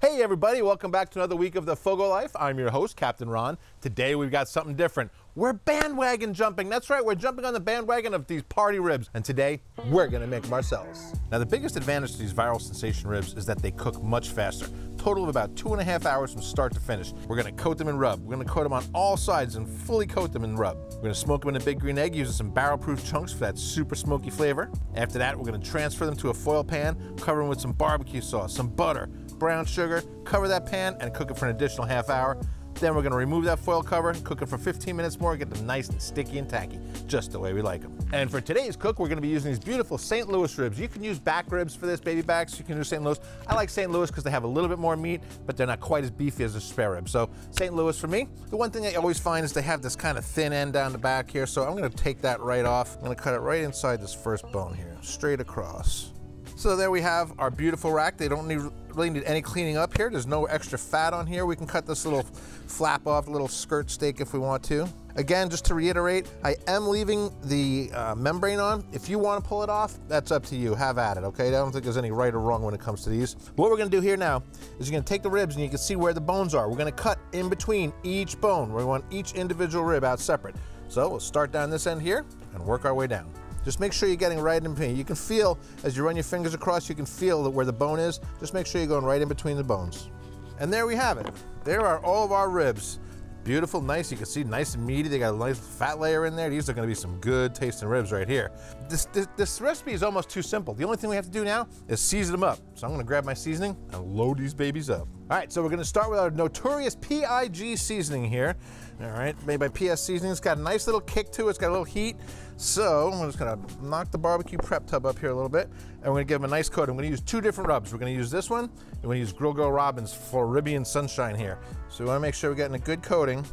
Hey everybody, welcome back to another week of the Fogo Life. I'm your host, Captain Ron. Today we've got something different. We're bandwagon jumping. That's right, we're jumping on the bandwagon of these party ribs. And today, we're gonna make ourselves. Now the biggest advantage to these viral sensation ribs is that they cook much faster. Total of about two and a half hours from start to finish. We're gonna coat them in rub. We're gonna coat them on all sides and fully coat them in rub. We're gonna smoke them in a big green egg using some barrel-proof chunks for that super smoky flavor. After that, we're gonna transfer them to a foil pan, cover them with some barbecue sauce, some butter, brown sugar, cover that pan, and cook it for an additional half hour. Then we're gonna remove that foil cover, cook it for 15 minutes more, get them nice and sticky and tacky, just the way we like them. And for today's cook, we're gonna be using these beautiful St. Louis ribs. You can use back ribs for this, baby backs. You can use St. Louis. I like St. Louis because they have a little bit more meat, but they're not quite as beefy as a spare rib. So St. Louis for me. The one thing I always find is they have this kind of thin end down the back here, so I'm gonna take that right off. I'm gonna cut it right inside this first bone here, straight across. So there we have our beautiful rack. They don't need, really need any cleaning up here. There's no extra fat on here. We can cut this little flap off, little skirt steak if we want to. Again, just to reiterate, I am leaving the uh, membrane on. If you want to pull it off, that's up to you. Have at it, okay? I don't think there's any right or wrong when it comes to these. What we're gonna do here now is you're gonna take the ribs and you can see where the bones are. We're gonna cut in between each bone. We want each individual rib out separate. So we'll start down this end here and work our way down. Just make sure you're getting right in between. You can feel, as you run your fingers across, you can feel where the bone is. Just make sure you're going right in between the bones. And there we have it. There are all of our ribs. Beautiful, nice. You can see nice and meaty. They got a nice fat layer in there. These are gonna be some good tasting ribs right here. This, this, this recipe is almost too simple. The only thing we have to do now is season them up. So I'm gonna grab my seasoning and load these babies up. All right, so we're gonna start with our notorious PIG seasoning here. All right, made by PS Seasoning. It's got a nice little kick to it. It's got a little heat. So I'm just gonna knock the barbecue prep tub up here a little bit, and we're gonna give them a nice coat. I'm gonna use two different rubs. We're gonna use this one, and we're gonna use Grill Girl Robyn's Floridian Sunshine here. So we wanna make sure we're getting a good coating.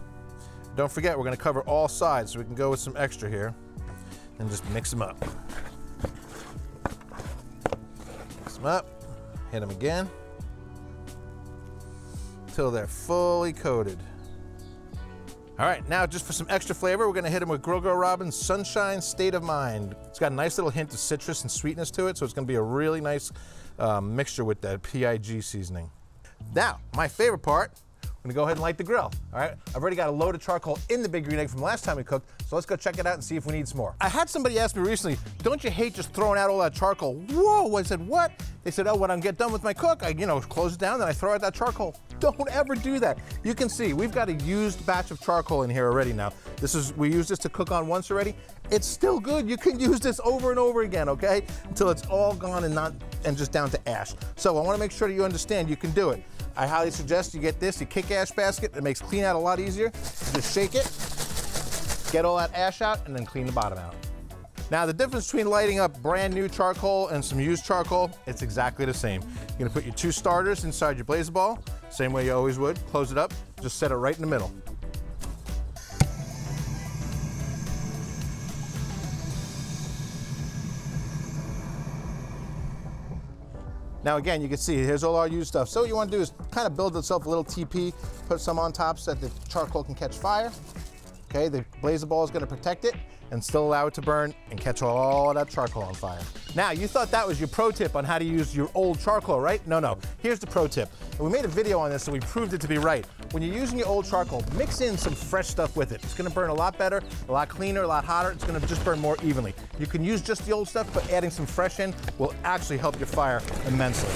Don't forget, we're gonna cover all sides, so we can go with some extra here, and just mix them up. Mix them up, hit them again, until they're fully coated. All right, now just for some extra flavor, we're gonna hit them with Girl Robyn's Sunshine State of Mind. It's got a nice little hint of citrus and sweetness to it, so it's gonna be a really nice um, mixture with that PIG seasoning. Now, my favorite part, I'm gonna go ahead and light the grill. All right, I've already got a load of charcoal in the big green egg from last time we cooked, so let's go check it out and see if we need some more. I had somebody ask me recently, don't you hate just throwing out all that charcoal? Whoa, I said, what? They said, oh, when I get done with my cook, I, you know, close it down, then I throw out that charcoal. Don't ever do that. You can see, we've got a used batch of charcoal in here already now. This is, we used this to cook on once already. It's still good. You can use this over and over again, okay? Until it's all gone and not, and just down to ash. So I wanna make sure that you understand you can do it. I highly suggest you get this, you kick ash basket. It makes clean out a lot easier. Just shake it, get all that ash out, and then clean the bottom out. Now the difference between lighting up brand new charcoal and some used charcoal, it's exactly the same. You're gonna put your two starters inside your Blazaball, same way you always would, close it up, just set it right in the middle. Now again, you can see here's all our used stuff. So what you want to do is kind of build itself a little TP, put some on top so that the charcoal can catch fire. Okay, the Blazaball is going to protect it and still allow it to burn and catch all that charcoal on fire. Now, you thought that was your pro tip on how to use your old charcoal, right? No, no. Here's the pro tip. We made a video on this and we proved it to be right. When you're using your old charcoal, mix in some fresh stuff with it. It's gonna burn a lot better, a lot cleaner, a lot hotter. It's gonna just burn more evenly. You can use just the old stuff, but adding some fresh in will actually help your fire immensely.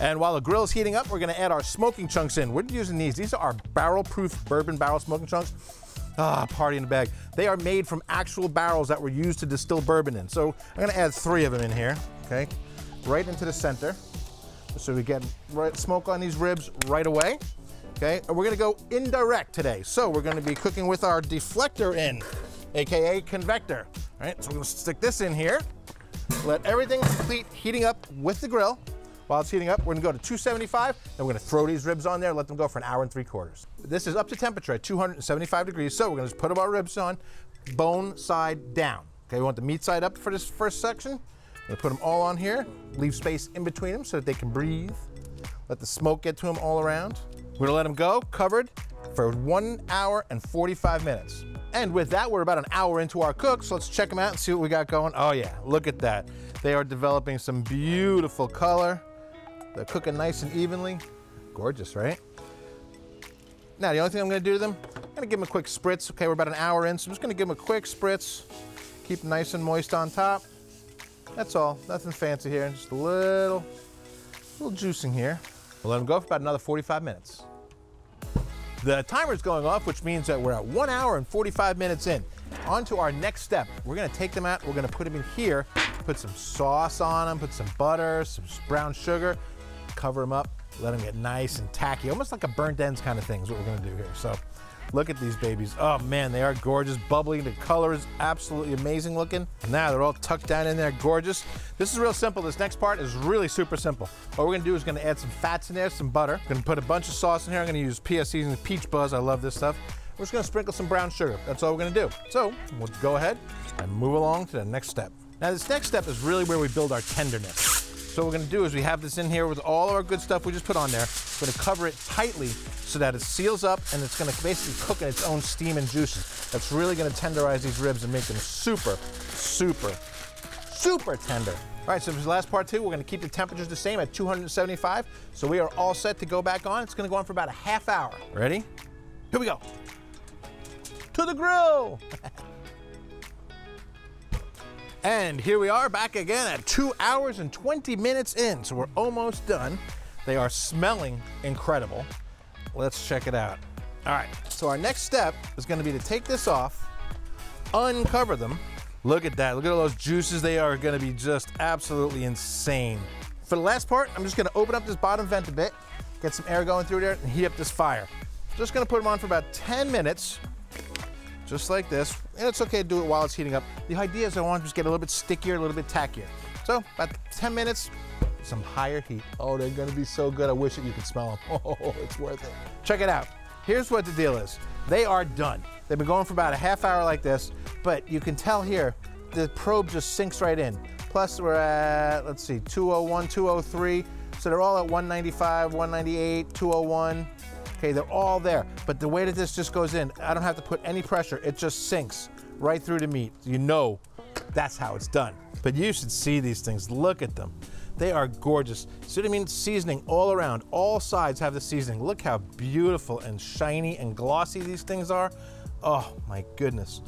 And while the grill is heating up, we're gonna add our smoking chunks in. We're using these. These are our barrel-proof bourbon barrel smoking chunks. Ah, party in the bag. They are made from actual barrels that were used to distill bourbon in. So I'm gonna add three of them in here, okay? Right into the center. So we get right, smoke on these ribs right away, okay? And we're gonna go indirect today. So we're gonna be cooking with our deflector in, AKA ConvEGGtor. All right, so we're gonna stick this in here. Let everything complete heating up with the grill. While it's heating up, we're gonna go to 275, and we're gonna throw these ribs on there, let them go for an hour and three quarters. This is up to temperature at 275 degrees, so we're gonna just put our ribs on, bone side down. Okay, we want the meat side up for this first section. We're gonna put them all on here, leave space in between them so that they can breathe. Let the smoke get to them all around. We're gonna let them go, covered, for one hour and 45 minutes. And with that, we're about an hour into our cook, so let's check them out and see what we got going. Oh yeah, look at that. They are developing some beautiful color. They're cooking nice and evenly. Gorgeous, right? Now, the only thing I'm gonna do to them, I'm gonna give them a quick spritz. Okay, we're about an hour in, so I'm just gonna give them a quick spritz. Keep them nice and moist on top. That's all, nothing fancy here, just a little, little juicing here. We'll let them go for about another 45 minutes. The timer's going off, which means that we're at one hour and 45 minutes in. On to our next step. We're gonna take them out, we're gonna put them in here, put some sauce on them, put some butter, some brown sugar, cover them up, let them get nice and tacky, almost like a burnt ends kind of thing is what we're gonna do here. So look at these babies. Oh man, they are gorgeous, bubbly. The color is absolutely amazing looking. Now they're all tucked down in there, gorgeous. This is real simple. This next part is really super simple. What we're gonna do is gonna add some fats in there, some butter. Gonna put a bunch of sauce in here. I'm gonna use PS Seasonings Peach Buzz. I love this stuff. We're just gonna sprinkle some brown sugar. That's all we're gonna do. So we'll go ahead and move along to the next step. Now this next step is really where we build our tenderness. So what we're gonna do is we have this in here with all our good stuff we just put on there. We're gonna cover it tightly so that it seals up and it's gonna basically cook in its own steam and juices. That's really gonna tenderize these ribs and make them super, super, super tender. All right, so for the last part two, we're gonna keep the temperatures the same at 275. So we are all set to go back on. It's gonna go on for about a half hour. Ready? Here we go. To the grill. And here we are back again at two hours and 20 minutes in. So we're almost done. They are smelling incredible. Let's check it out. All right, so our next step is gonna be to take this off, uncover them. Look at that, look at all those juices. They are gonna be just absolutely insane. For the last part, I'm just gonna open up this bottom vent a bit, get some air going through there and heat up this fire. Just gonna put them on for about 10 minutes just like this. And it's okay to do it while it's heating up. The idea is I want to just get a little bit stickier, a little bit tackier. So about 10 minutes, some higher heat. Oh, they're gonna be so good. I wish that you could smell them. Oh, it's worth it. Check it out. Here's what the deal is. They are done. They've been going for about a half hour like this, but you can tell here, the probe just sinks right in. Plus we're at, let's see, 201, 203. So they're all at 195, 198, 201. Okay, they're all there. But the way that this just goes in, I don't have to put any pressure. It just sinks right through the meat. You know that's how it's done. But you should see these things. Look at them. They are gorgeous. See what I mean? Seasoning all around. All sides have the seasoning. Look how beautiful and shiny and glossy these things are. Oh my goodness.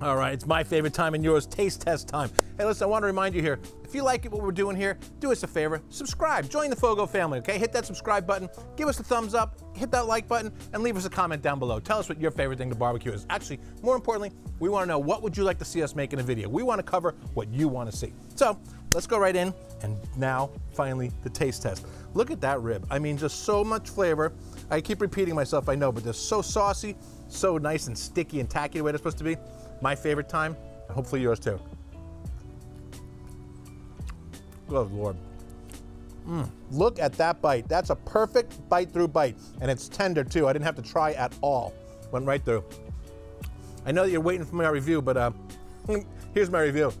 All right, it's my favorite time and yours, taste test time. Hey, listen, I want to remind you here, if you like it, what we're doing here, do us a favor, subscribe, join the Fogo family, okay? Hit that subscribe button, give us a thumbs up, hit that like button, and leave us a comment down below. Tell us what your favorite thing to barbecue is. Actually, more importantly, we want to know what would you like to see us make in a video. We want to cover what you want to see. So, let's go right in, and now, finally, the taste test. Look at that rib. I mean, just so much flavor. I keep repeating myself, I know, but they're so saucy, so nice and sticky and tacky the way they're supposed to be. My favorite time, hopefully yours too. Good Lord. Mm, look at that bite. That's a perfect bite through bite. And it's tender too. I didn't have to try at all. Went right through. I know that you're waiting for my review, but uh, here's my review.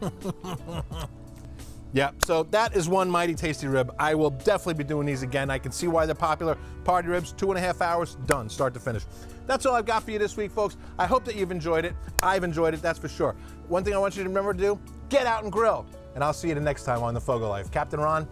yeah, so that is one mighty tasty rib. I will definitely be doing these again. I can see why they're popular. Party ribs, two and a half hours, done, start to finish. That's all I've got for you this week, folks. I hope that you've enjoyed it. I've enjoyed it, that's for sure. One thing I want you to remember to do, get out and grill and I'll see you the next time on The Fogo Life. Captain Ron,